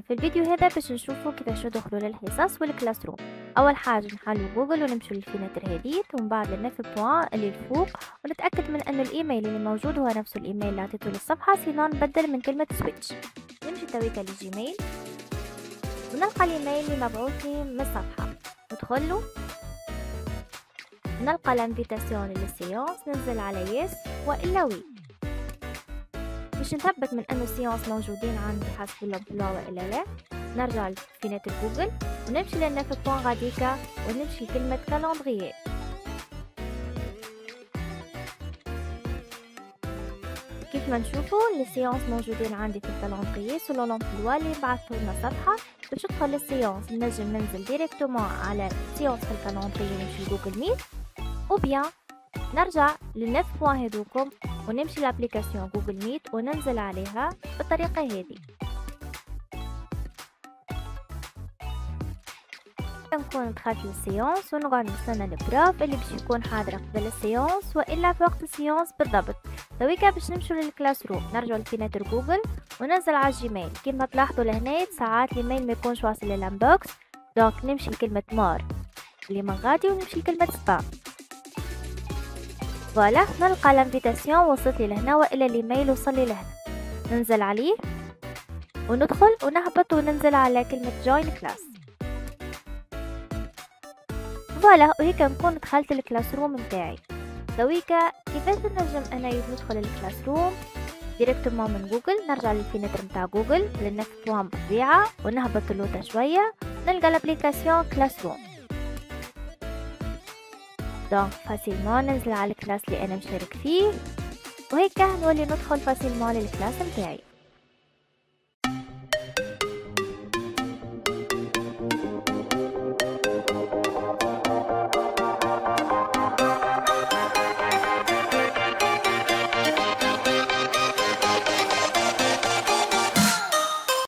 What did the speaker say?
في الفيديو هذا باش نشوفوا كيفاش ندخلوا للحصص وال classroom أول حاجة نحلوا جوجل ونمشوا لل fenêtre هذيت ومن بعد لل neuf points اللي الفوق ونتأكد من انه الإيميل اللي موجود هو نفس الإيميل اللي عطيته للصفحة sinon نبدل من كلمة switch نمشي تويكا لل Gmail ونلقى الإيميل اللي مبعوث لي من الصفحة. ندخل نلقى ال invitation لل séance ننزل على yes وإلا oui باش نثبت من أنه ال séances موجودين عندي حسب ال emploi وإلا لا نرجع ل fenêtre Google ونمشي لل neuf points غاديكا ونمشي لكلمة calendrier كيف ما نشوفوا ال séances موجودين عندي في ال calendrier selon l'emploi اللي بعثوا لنا صفحة باش ندخل لل séance نجم ننزل directement على séance في ال calendrier ونمشي ل Google Meet. ou bien نرجع لل neuf points هذوكم. ونمشي ل application Google Meet وننزل عليها بالطريقة هذه. نكون دخلت لل séance ونقعد نستنى ال prof اللي باش يكون حاضر قبل ال séance وإلا في وقت ال séance بالضبط. تويكا باش نمشو لل classroom. نرجع ل fenêtre Google وننزل على ال Gmail كيما تلاحظوا لهنا ساعات الايميل ما يكونش واصل لل inbox. donc نمشي لكلمة more اللي من غادي ونمشي لكلمة spam voilà نلقى ال invitation وصلت لهنا والا الإيميل وصل لي لهنا ننزل عليه وندخل ونهبط وننزل على كلمة join class voilà وهيك نكون دخلت ال classroom متاعي. تويكا كيفاش نجم أنا ندخل ال classroom directement من جوجل نرجع لل fenêtre نتاع Google لل neuf points بالطبيعة ونهبط اللوطة شوية نلقى ال application classroom donc facilement ننزل على ال class اللي أنا مشارك فيه. وهيك نولي ندخل facilement لل class متاعي